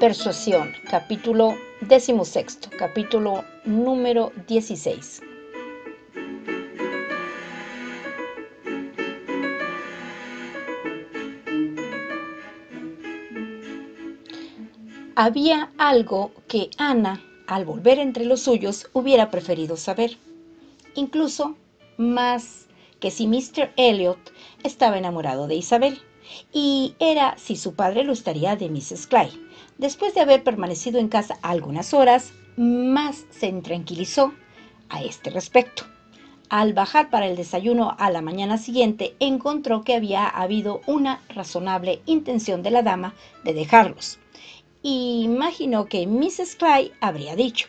Persuasión, capítulo 16, capítulo número 16. Había algo que Ana, al volver entre los suyos, hubiera preferido saber, incluso más que si Mr. Elliot estaba enamorado de Isabel, y era si su padre lo estaría de Mrs. Clay. Después de haber permanecido en casa algunas horas, más se intranquilizó a este respecto. Al bajar para el desayuno a la mañana siguiente, encontró que había habido una razonable intención de la dama de dejarlos. Imaginó que Mrs. Clay habría dicho,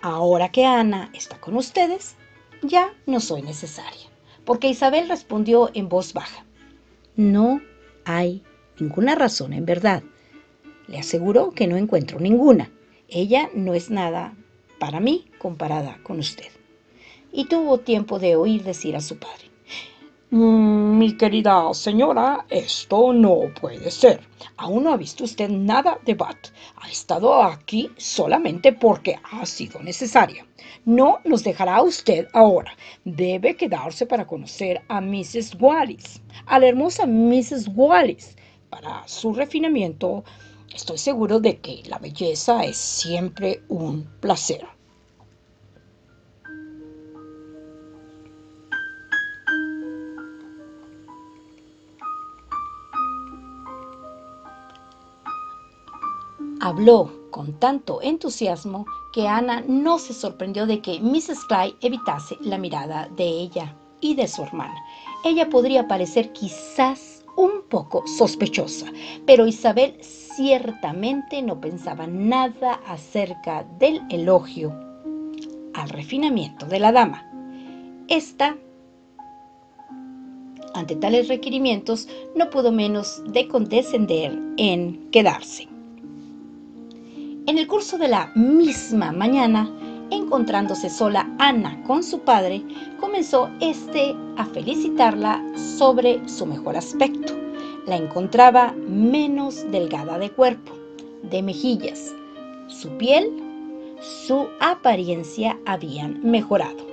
ahora que Ana está con ustedes, ya no soy necesaria, porque Isabel respondió en voz baja, no hay ninguna razón en verdad. Le aseguro que no encuentro ninguna. Ella no es nada para mí comparada con usted. Y tuvo tiempo de oír decir a su padre, mm, mi querida señora, esto no puede ser. Aún no ha visto usted nada de Bat. Ha estado aquí solamente porque ha sido necesaria. No nos dejará usted ahora. Debe quedarse para conocer a Mrs. Wallis, a la hermosa Mrs. Wallis. Para su refinamiento, estoy seguro de que la belleza es siempre un placer. Habló con tanto entusiasmo que Ana no se sorprendió de que Mrs. Clay evitase la mirada de ella y de su hermana. Ella podría parecer quizás un poco sospechosa, pero Isabel ciertamente no pensaba nada acerca del elogio al refinamiento de la dama. Esta, ante tales requerimientos, no pudo menos de condescender en quedarse. En el curso de la misma mañana, encontrándose sola Ana con su padre, comenzó este a felicitarla sobre su mejor aspecto. La encontraba menos delgada de cuerpo, de mejillas. Su piel, su apariencia habían mejorado.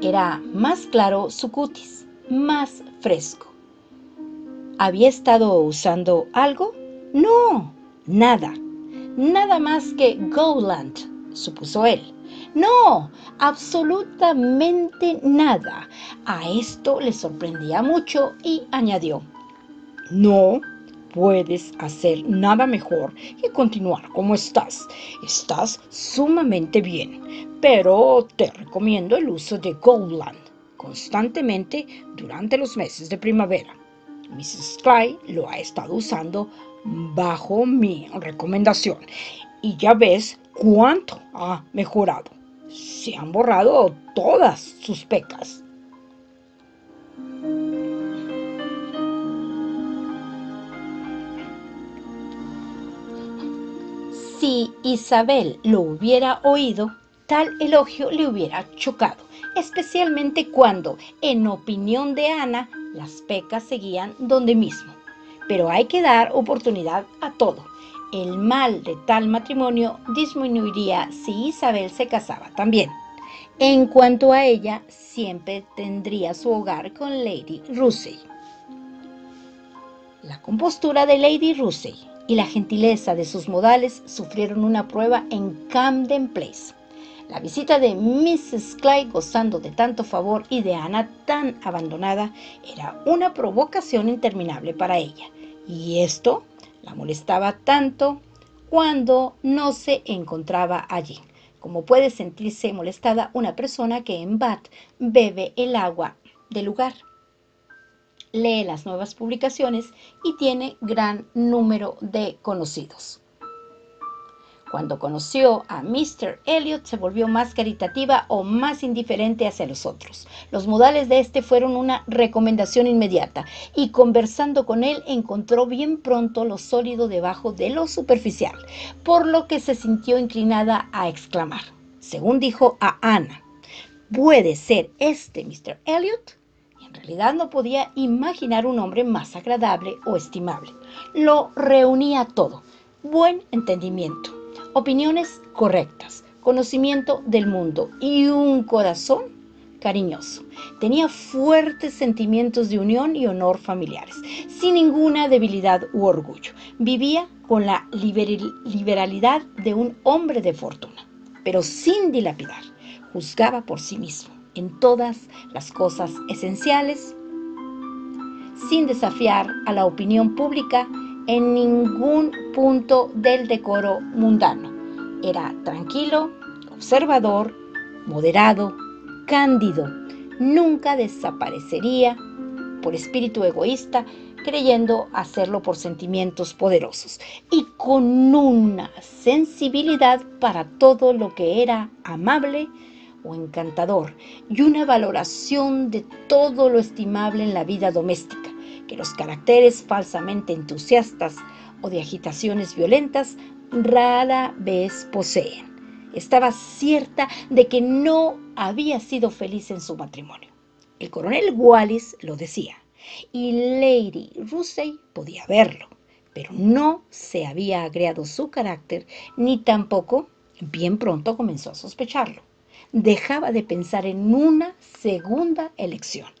Era más claro su cutis, más fresco. ¿Había estado usando algo? No, nada. Nada más que Gowland, supuso él. No, absolutamente nada. A esto le sorprendía mucho y añadió, no puedes hacer nada mejor que continuar como estás. Estás sumamente bien, pero te recomiendo el uso de Gowland constantemente durante los meses de primavera. Mrs. Clay lo ha estado usando bajo mi recomendación y ya ves cuánto ha mejorado. Se han borrado todas sus pecas. Si Isabel lo hubiera oído, tal elogio le hubiera chocado, especialmente cuando, en opinión de Ana, las pecas seguían donde mismo pero hay que dar oportunidad a todo. El mal de tal matrimonio disminuiría si Isabel se casaba también. En cuanto a ella, siempre tendría su hogar con Lady Russell. La compostura de Lady Russell y la gentileza de sus modales sufrieron una prueba en Camden Place. La visita de Mrs. Clay gozando de tanto favor y de Ana tan abandonada era una provocación interminable para ella y esto la molestaba tanto cuando no se encontraba allí, como puede sentirse molestada una persona que en Bath bebe el agua del lugar. Lee las nuevas publicaciones y tiene gran número de conocidos. Cuando conoció a Mr. Elliot se volvió más caritativa o más indiferente hacia los otros. Los modales de este fueron una recomendación inmediata y conversando con él encontró bien pronto lo sólido debajo de lo superficial, por lo que se sintió inclinada a exclamar, según dijo a Ana, ¿puede ser este Mr. Elliot? en realidad no podía imaginar un hombre más agradable o estimable. Lo reunía todo. Buen entendimiento, opiniones correctas, conocimiento del mundo y un corazón cariñoso. Tenía fuertes sentimientos de unión y honor familiares, sin ninguna debilidad u orgullo. Vivía con la liberalidad de un hombre de fortuna, pero sin dilapidar. Juzgaba por sí mismo en todas las cosas esenciales, sin desafiar a la opinión pública en ningún punto del decoro mundano. Era tranquilo, observador, moderado, cándido. Nunca desaparecería por espíritu egoísta, creyendo hacerlo por sentimientos poderosos y con una sensibilidad para todo lo que era amable o encantador y una valoración de todo lo estimable en la vida doméstica que los caracteres falsamente entusiastas o de agitaciones violentas rara vez poseen. Estaba cierta de que no había sido feliz en su matrimonio. El coronel Wallis lo decía y Lady Russell podía verlo, pero no se había agreado su carácter ni tampoco bien pronto comenzó a sospecharlo. Dejaba de pensar en una segunda elección.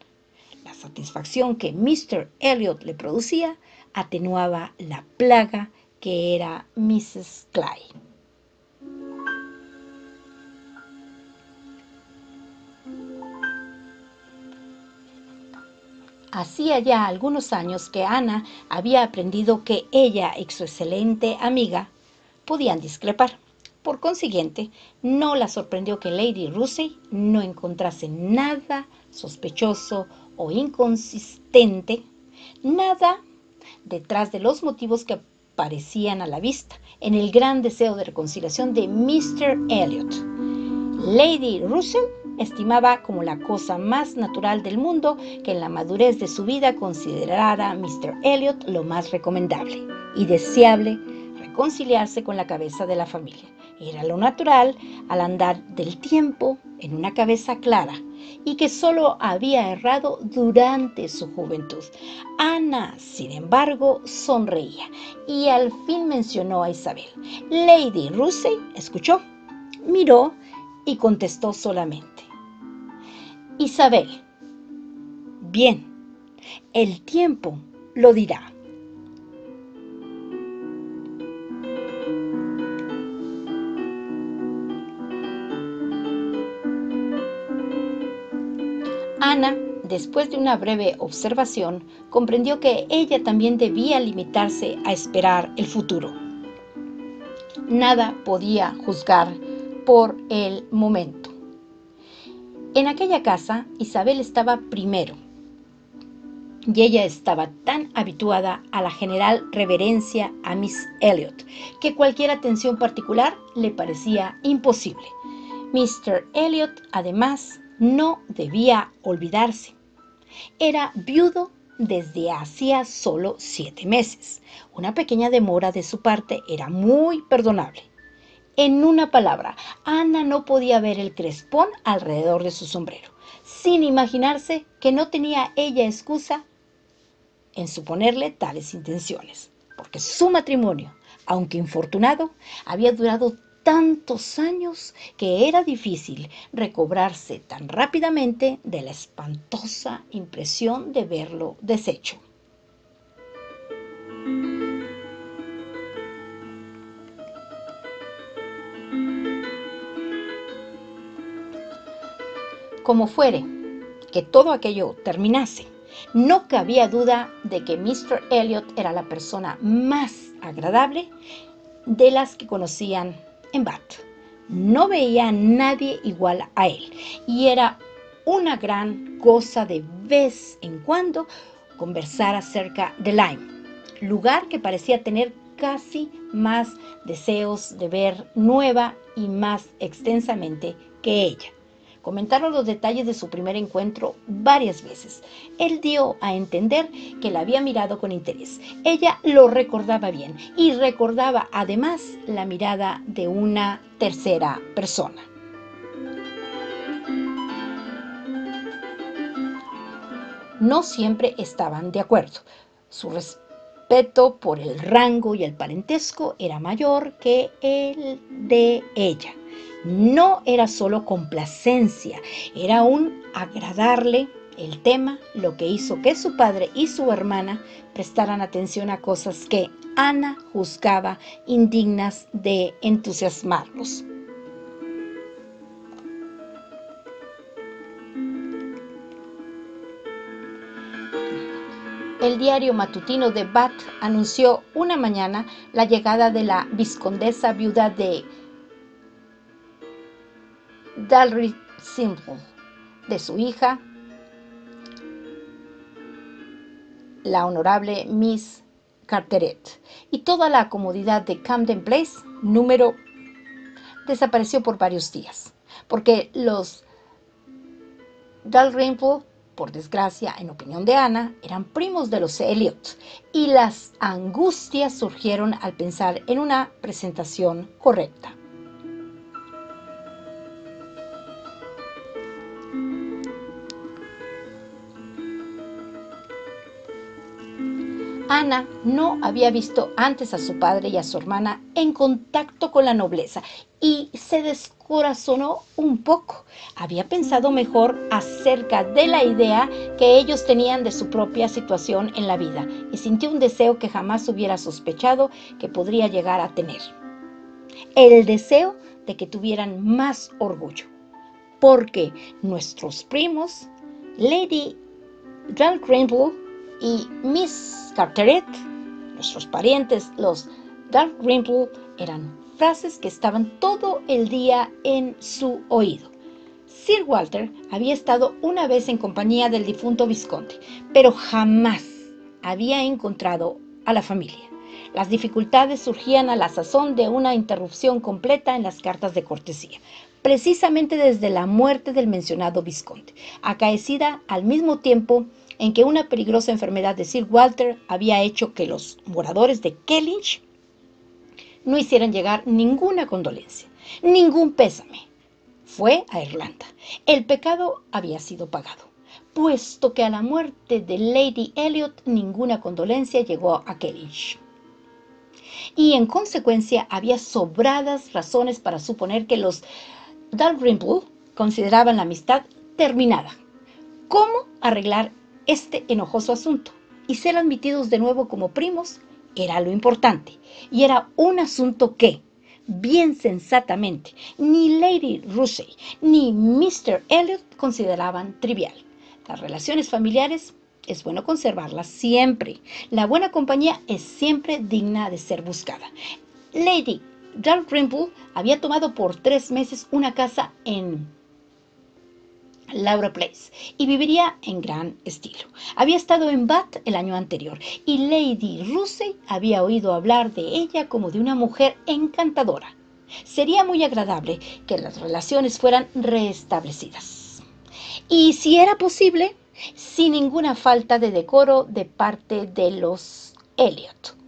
Satisfacción que Mr. Elliot le producía atenuaba la plaga que era Mrs. Clyde. Hacía ya algunos años que Ana había aprendido que ella y su excelente amiga podían discrepar. Por consiguiente, no la sorprendió que Lady Russell no encontrase nada sospechoso o inconsistente, nada detrás de los motivos que parecían a la vista en el gran deseo de reconciliación de Mr. Elliot. Lady Russell estimaba como la cosa más natural del mundo que en la madurez de su vida considerara a Mr. Elliot lo más recomendable y deseable reconciliarse con la cabeza de la familia. Era lo natural al andar del tiempo en una cabeza clara y que solo había errado durante su juventud. Ana, sin embargo, sonreía y al fin mencionó a Isabel. Lady Russell escuchó, miró y contestó solamente. Isabel. Bien, el tiempo lo dirá. Ana, después de una breve observación, comprendió que ella también debía limitarse a esperar el futuro. Nada podía juzgar por el momento. En aquella casa, Isabel estaba primero, y ella estaba tan habituada a la general reverencia a Miss Elliot que cualquier atención particular le parecía imposible. Mr. Elliot, además, no debía olvidarse. Era viudo desde hacía solo siete meses. Una pequeña demora de su parte era muy perdonable. En una palabra, Ana no podía ver el crespón alrededor de su sombrero, sin imaginarse que no tenía ella excusa en suponerle tales intenciones, porque su matrimonio, aunque infortunado, había durado tantos años que era difícil recobrarse tan rápidamente de la espantosa impresión de verlo deshecho. Como fuere, que todo aquello terminase, no cabía duda de que Mr. Elliot era la persona más agradable de las que conocían en Bath. No veía a nadie igual a él y era una gran cosa de vez en cuando conversar acerca de Lyme, lugar que parecía tener casi más deseos de ver nueva y más extensamente que ella. Comentaron los detalles de su primer encuentro varias veces. Él dio a entender que la había mirado con interés. Ella lo recordaba bien y recordaba además la mirada de una tercera persona. No siempre estaban de acuerdo. Su respeto por el rango y el parentesco era mayor que el de ella. No era solo complacencia, era un agradarle el tema, lo que hizo que su padre y su hermana prestaran atención a cosas que Ana juzgaba indignas de entusiasmarlos. El diario matutino de Bath anunció una mañana la llegada de la viscondesa viuda de Dalry Simple, de su hija, la honorable Miss Carteret, y toda la comodidad de Camden Place, número, desapareció por varios días, porque los Dalrymple por desgracia, en opinión de Ana, eran primos de los Elliot, y las angustias surgieron al pensar en una presentación correcta. Ana no había visto antes a su padre y a su hermana en contacto con la nobleza y se descorazonó un poco. Había pensado mejor acerca de la idea que ellos tenían de su propia situación en la vida y sintió un deseo que jamás hubiera sospechado que podría llegar a tener. El deseo de que tuvieran más orgullo, porque nuestros primos, Lady Dalrymple y Miss Carteret, nuestros parientes, los Dalrymple, eran frases que estaban todo el día en su oído. Sir Walter había estado una vez en compañía del difunto Visconde, pero jamás había encontrado a la familia. Las dificultades surgían a la sazón de una interrupción completa en las cartas de cortesía, precisamente desde la muerte del mencionado Visconde, acaecida al mismo tiempo en que una peligrosa enfermedad de Sir Walter había hecho que los moradores de Kellynch no hicieran llegar ninguna condolencia, ningún pésame. Fue a Irlanda. El pecado había sido pagado, puesto que a la muerte de Lady Elliot ninguna condolencia llegó a Kellynch. Y en consecuencia había sobradas razones para suponer que los Dalrymple consideraban la amistad terminada. ¿Cómo arreglar este enojoso asunto y ser admitidos de nuevo como primos era lo importante. Y era un asunto que, bien sensatamente, ni Lady Russell ni Mr. Elliot consideraban trivial. Las relaciones familiares es bueno conservarlas siempre. La buena compañía es siempre digna de ser buscada. Lady Dalrymple había tomado por tres meses una casa en Laura Place y viviría en gran estilo. Había estado en Bath el año anterior y Lady Russell había oído hablar de ella como de una mujer encantadora. Sería muy agradable que las relaciones fueran restablecidas. Y si era posible, sin ninguna falta de decoro de parte de los Elliot.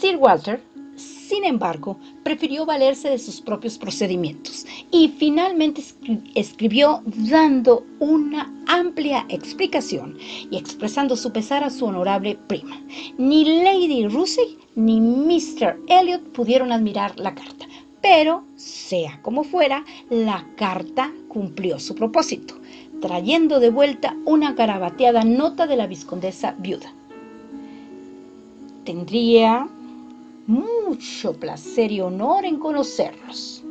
Sir Walter, sin embargo, prefirió valerse de sus propios procedimientos y finalmente escribió dando una amplia explicación y expresando su pesar a su honorable prima. Ni Lady Russell ni Mr. Elliot pudieron admirar la carta, pero, sea como fuera, la carta cumplió su propósito, trayendo de vuelta una garabateada nota de la viscondesa viuda. Tendría mucho placer y honor en conocerlos.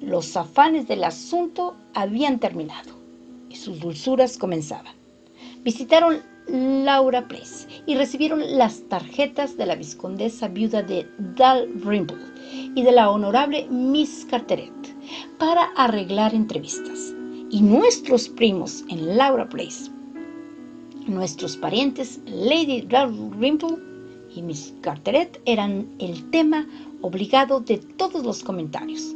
Los afanes del asunto habían terminado y sus dulzuras comenzaban. Visitaron Laura Place y recibieron las tarjetas de la viscondesa viuda de Dalrymple y de la honorable Miss Carteret para arreglar entrevistas. Y nuestros primos en Laura Place, nuestros parientes Lady Dalrymple y Miss Carteret eran el tema obligado de todos los comentarios.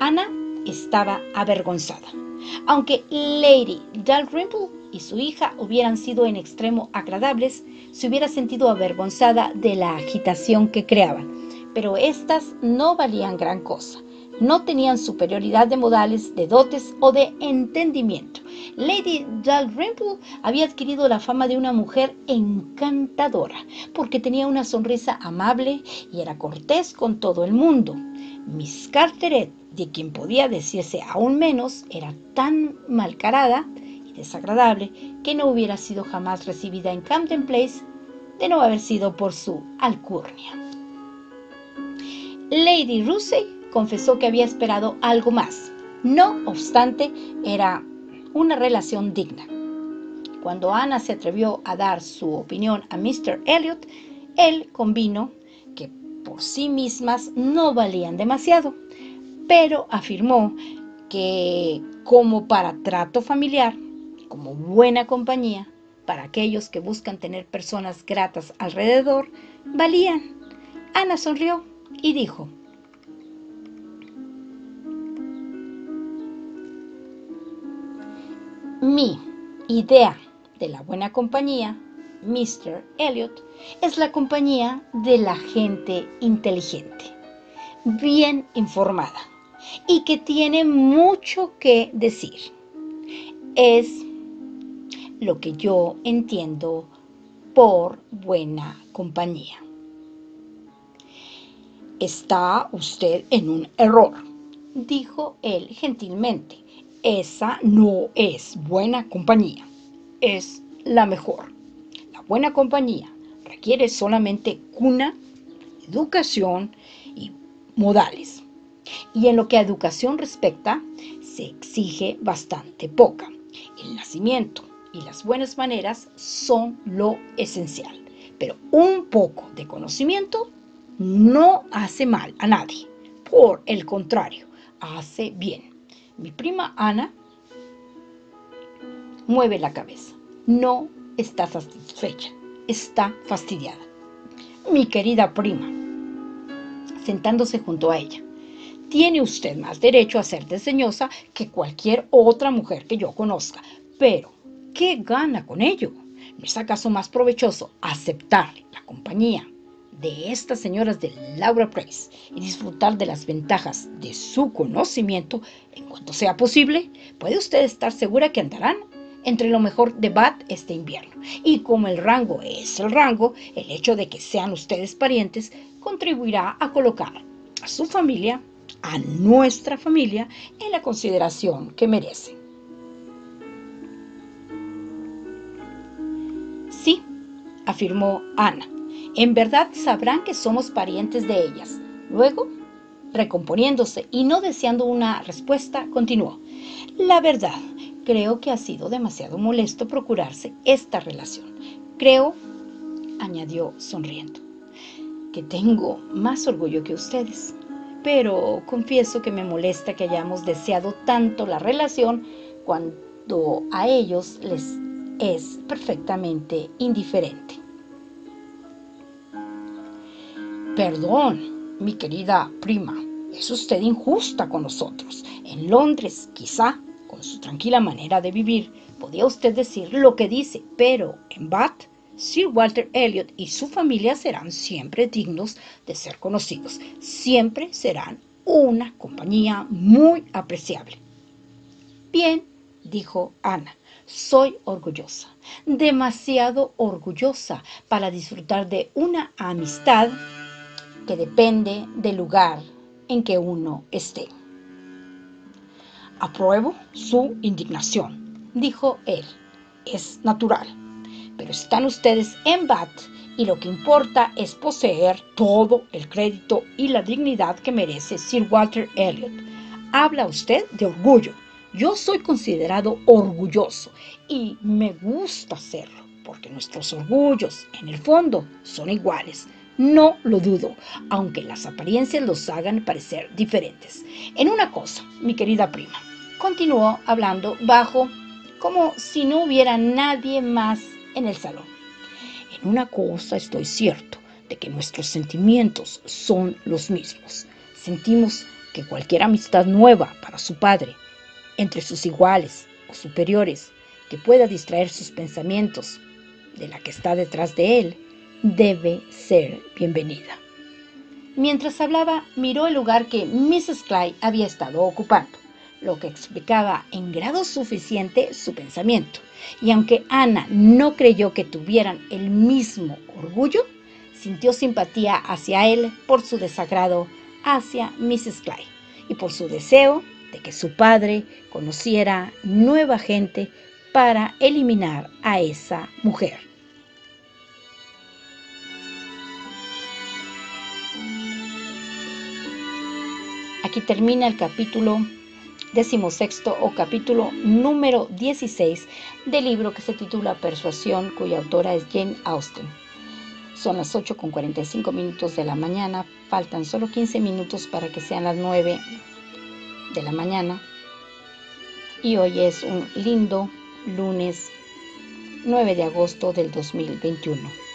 Ana estaba avergonzada. Aunque Lady Dalrymple y su hija hubieran sido en extremo agradables, se hubiera sentido avergonzada de la agitación que creaban. Pero estas no valían gran cosa. No tenían superioridad de modales, de dotes o de entendimiento. Lady Dalrymple había adquirido la fama de una mujer encantadora, porque tenía una sonrisa amable y era cortés con todo el mundo. Miss Carteret, de quien podía decirse aún menos, era tan malcarada y desagradable que no hubiera sido jamás recibida en Camden Place de no haber sido por su alcurnia. Lady Russell confesó que había esperado algo más. No obstante, era una relación digna. Cuando Ana se atrevió a dar su opinión a Mr. Elliot, él convino que por sí mismas no valían demasiado, pero afirmó que como para trato familiar, como buena compañía, para aquellos que buscan tener personas gratas alrededor, valían. Ana sonrió y dijo, Mi idea de la buena compañía, Mr. Elliot, es la compañía de la gente inteligente, bien informada y que tiene mucho que decir. Es lo que yo entiendo por buena compañía. Está usted en un error, dijo él gentilmente. Esa no es buena compañía, es la mejor. La buena compañía requiere solamente cuna, educación y modales. Y en lo que a educación respecta, se exige bastante poca. El nacimiento y las buenas maneras son lo esencial. Pero un poco de conocimiento no hace mal a nadie. Por el contrario, hace bien. Mi prima Ana mueve la cabeza. No está satisfecha, está fastidiada. Mi querida prima, sentándose junto a ella, tiene usted más derecho a ser desdeñosa que cualquier otra mujer que yo conozca. Pero, ¿qué gana con ello? ¿No es acaso más provechoso aceptar la compañía de estas señoras de Laura Price y disfrutar de las ventajas de su conocimiento en cuanto sea posible, puede usted estar segura que andarán entre lo mejor de Bath este invierno. Y como el rango es el rango, el hecho de que sean ustedes parientes contribuirá a colocar a su familia, a nuestra familia, en la consideración que merecen. Sí, afirmó Ana en verdad sabrán que somos parientes de ellas. Luego, recomponiéndose y no deseando una respuesta, continuó. La verdad, creo que ha sido demasiado molesto procurarse esta relación. Creo, añadió sonriendo, que tengo más orgullo que ustedes. Pero confieso que me molesta que hayamos deseado tanto la relación cuando a ellos les es perfectamente indiferente. Perdón, mi querida prima, es usted injusta con nosotros. En Londres, quizá, con su tranquila manera de vivir, podía usted decir lo que dice, pero en Bath, Sir Walter Elliot y su familia serán siempre dignos de ser conocidos. Siempre serán una compañía muy apreciable. Bien, dijo Ana, soy orgullosa, demasiado orgullosa para disfrutar de una amistad que depende del lugar en que uno esté. Apruebo su indignación, dijo él. Es natural. Pero están ustedes en Bath y lo que importa es poseer todo el crédito y la dignidad que merece Sir Walter Elliot. Habla usted de orgullo. Yo soy considerado orgulloso y me gusta serlo, porque nuestros orgullos, en el fondo, son iguales. No lo dudo, aunque las apariencias los hagan parecer diferentes. En una cosa, mi querida prima, continuó hablando bajo como si no hubiera nadie más en el salón. En una cosa estoy cierto, de que nuestros sentimientos son los mismos. Sentimos que cualquier amistad nueva para su padre, entre sus iguales o superiores, que pueda distraer sus pensamientos de la que está detrás de él, debe ser bienvenida. Mientras hablaba, miró el lugar que Mrs. Clay había estado ocupando, lo que explicaba en grado suficiente su pensamiento. Y aunque Ana no creyó que tuvieran el mismo orgullo, sintió simpatía hacia él por su desagrado hacia Mrs. Clay y por su deseo de que su padre conociera nueva gente para eliminar a esa mujer. Aquí termina el capítulo decimosexto o capítulo número 16 del libro que se titula Persuasión, cuya autora es Jane Austen. Son las 8 con 45 minutos de la mañana, faltan solo 15 minutos para que sean las 9 de la mañana y hoy es un lindo lunes 9 de agosto del 2021.